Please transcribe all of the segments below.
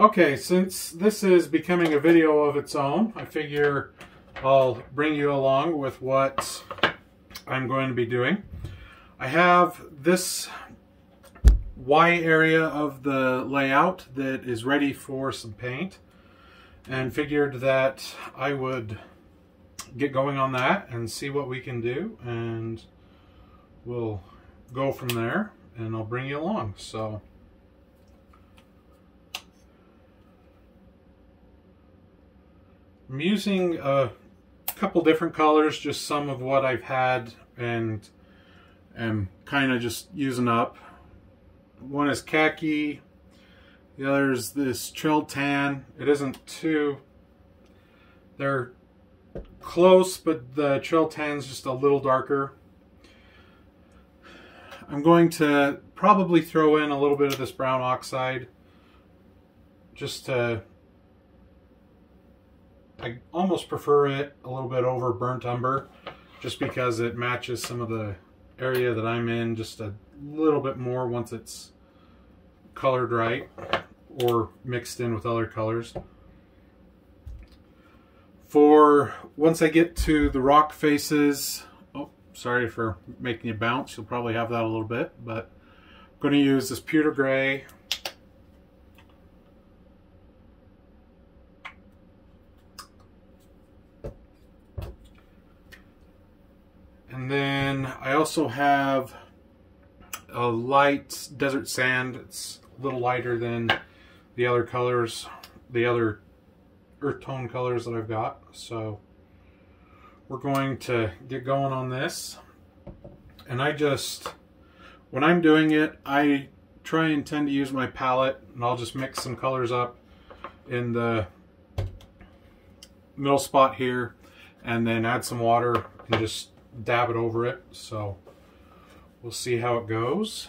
Okay, since this is becoming a video of its own, I figure I'll bring you along with what I'm going to be doing. I have this wye area of the layout that is ready for some paint and figured that I would get going on that and see what we can do and we'll go from there and I'll bring you along. So. I'm using a couple different colors, just some of what I've had and am kind of just using up. One is khaki, the other is this trilled tan. It isn't too, they're close, but the trilled tan is just a little darker. I'm going to probably throw in a little bit of this brown oxide just to I almost prefer it a little bit over burnt umber just because it matches some of the area that I'm in just a little bit more once it's colored right or mixed in with other colors. For once I get to the rock faces, oh, sorry for making you bounce. You'll probably have that a little bit, but I'm going to use this pewter gray And then I also have a light desert sand. It's a little lighter than the other colors, the other earth tone colors that I've got. So we're going to get going on this. And I just, when I'm doing it, I try and tend to use my palette and I'll just mix some colors up in the middle spot here and then add some water and just dab it over it. So we'll see how it goes.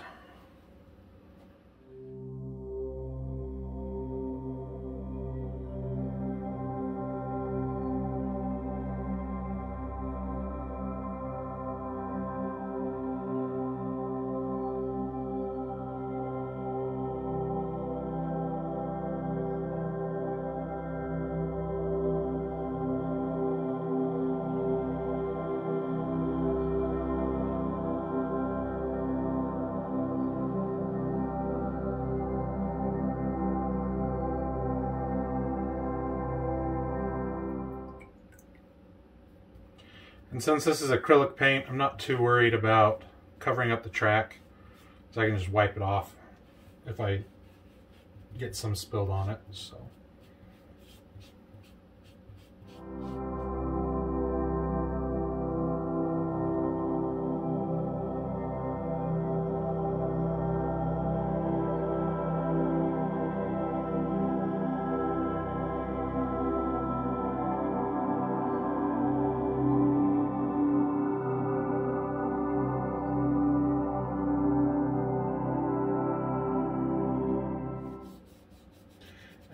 And since this is acrylic paint, I'm not too worried about covering up the track. So I can just wipe it off if I get some spilled on it. So.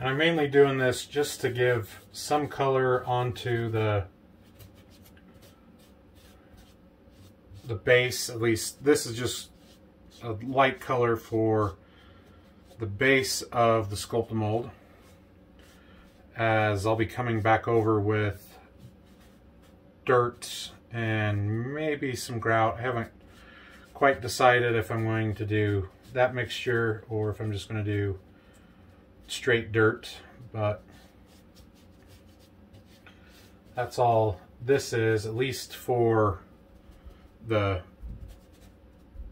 And I'm mainly doing this just to give some color onto the the base, at least this is just a light color for the base of the Sculptamold as I'll be coming back over with dirt and maybe some grout. I haven't quite decided if I'm going to do that mixture or if I'm just going to do straight dirt, but that's all this is, at least for the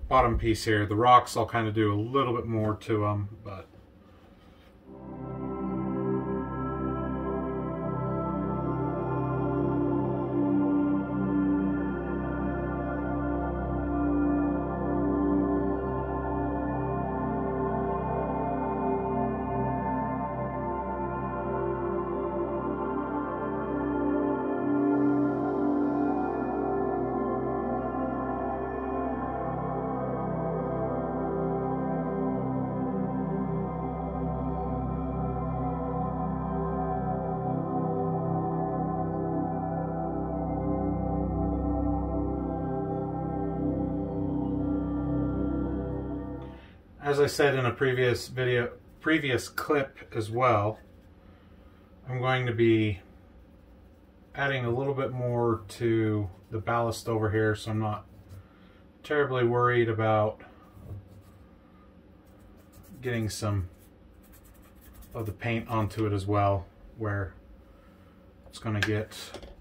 bottom piece here. The rocks I'll kind of do a little bit more to them, but as I said in a previous video, previous clip as well, I'm going to be adding a little bit more to the ballast over here so I'm not terribly worried about getting some of the paint onto it as well where it's going to get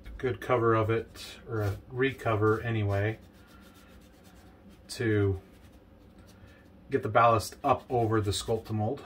a good cover of it or a recover anyway to get the ballast up over the Sculptamold.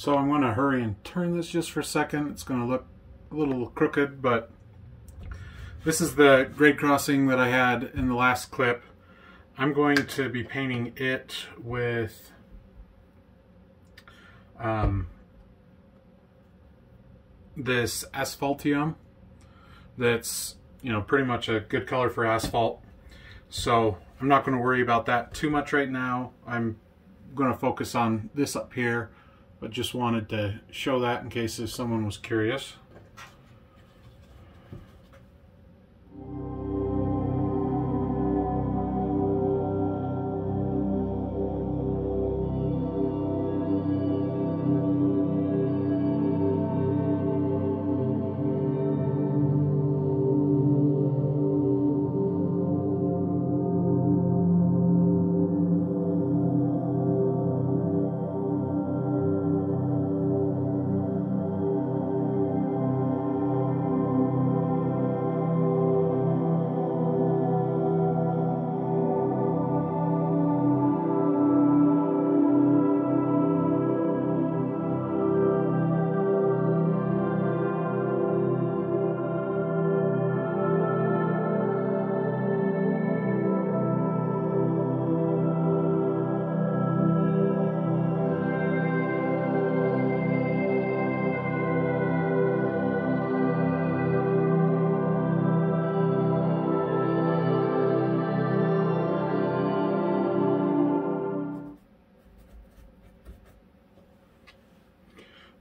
So I'm going to hurry and turn this just for a second. It's going to look a little crooked, but this is the grade crossing that I had in the last clip. I'm going to be painting it with um, this Asphaltum that's, you know, pretty much a good color for asphalt. So I'm not going to worry about that too much right now. I'm going to focus on this up here but just wanted to show that in case if someone was curious.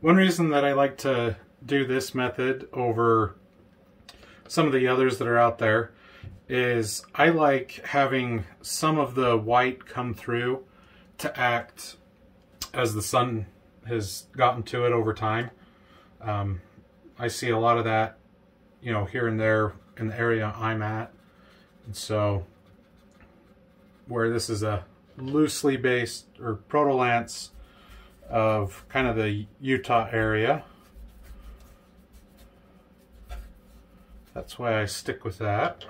One reason that I like to do this method over some of the others that are out there is I like having some of the white come through to act as the sun has gotten to it over time. Um, I see a lot of that, you know, here and there in the area I'm at. And so where this is a loosely based or proto-lance of kind of the Utah area. That's why I stick with that.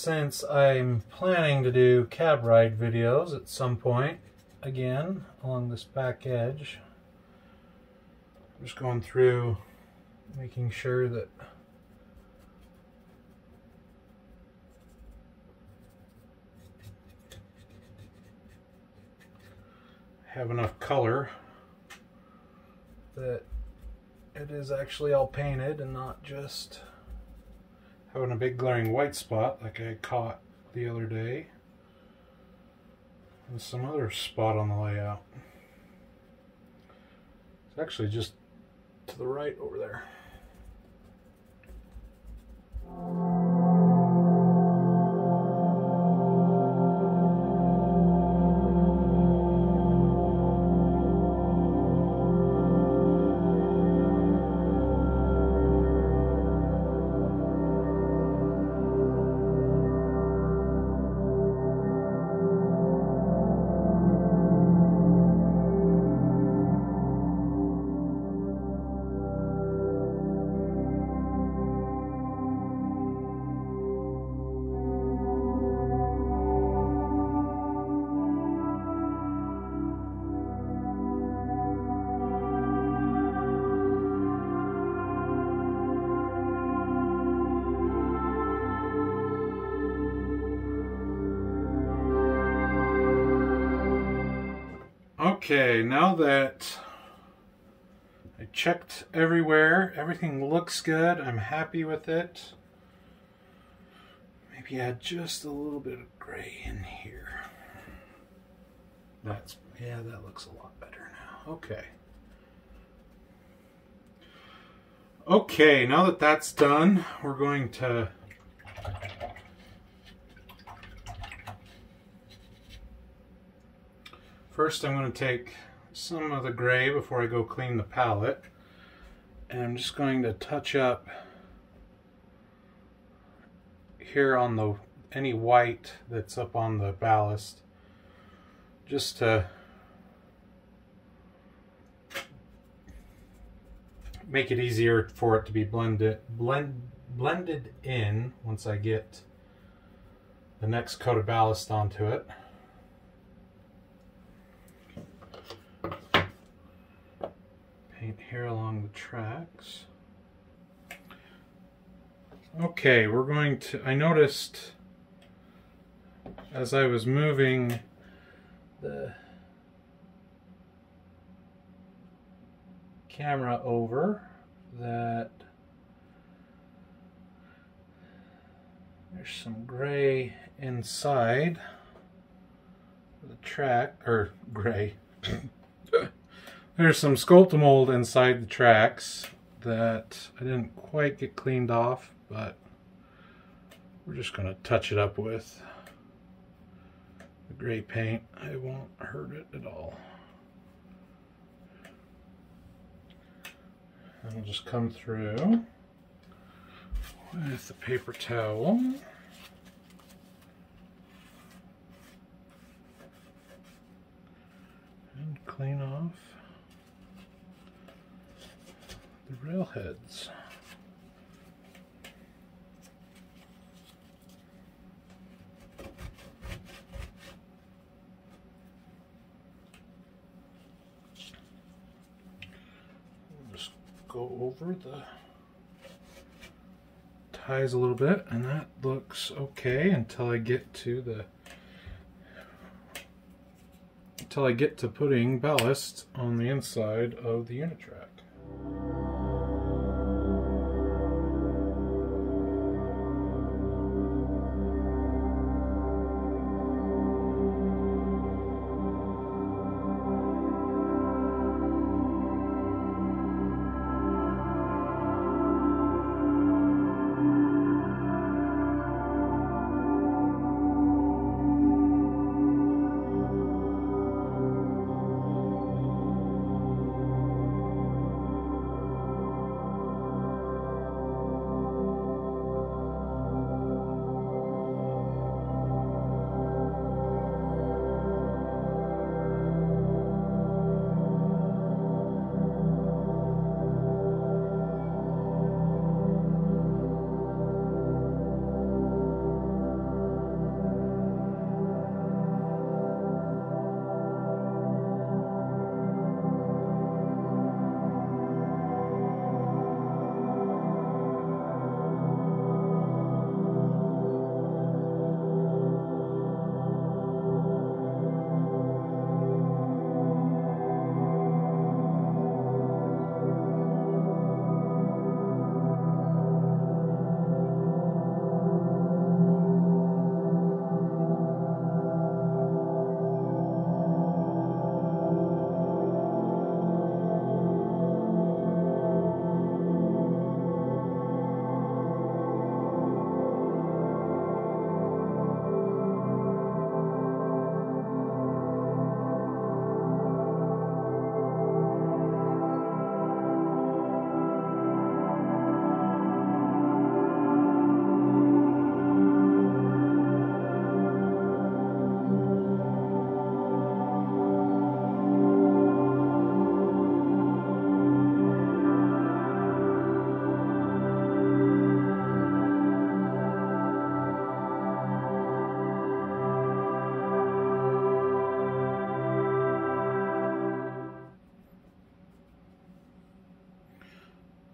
Since I'm planning to do cab ride videos at some point, again, along this back edge, I'm just going through making sure that I have enough color that it is actually all painted and not just having a big glaring white spot like I caught the other day. And some other spot on the layout. It's actually just to the right over there. Okay, now that I checked everywhere, everything looks good, I'm happy with it. Maybe add just a little bit of gray in here. That's, yeah, that looks a lot better now. Okay. Okay, now that that's done, we're going to First I'm going to take some of the gray before I go clean the palette and I'm just going to touch up here on the any white that's up on the ballast just to make it easier for it to be blended blend blended in once I get the next coat of ballast onto it. Paint here along the tracks. Okay, we're going to, I noticed as I was moving the camera over that there's some gray inside the track, or gray, There's some Sculptamold inside the tracks that I didn't quite get cleaned off, but we're just going to touch it up with the gray paint. It won't hurt it at all. And we'll just come through with the paper towel. And clean off rail heads. Just go over the ties a little bit and that looks okay until I get to the until I get to putting ballast on the inside of the Unitrack.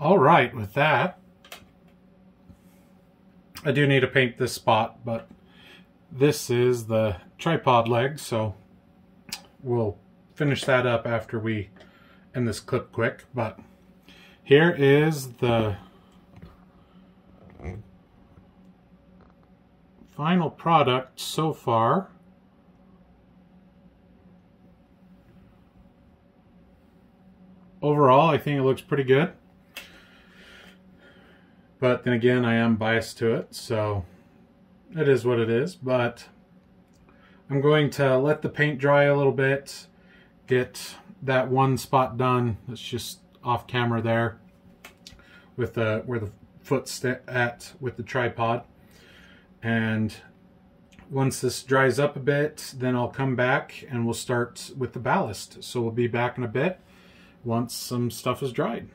All right, with that, I do need to paint this spot, but this is the tripod leg, so we'll finish that up after we end this clip quick. But here is the final product so far. Overall, I think it looks pretty good. But then again, I am biased to it, so it is what it is. But I'm going to let the paint dry a little bit, get that one spot done. That's just off camera there with the where the foot's at with the tripod. And once this dries up a bit, then I'll come back and we'll start with the ballast. So we'll be back in a bit once some stuff is dried.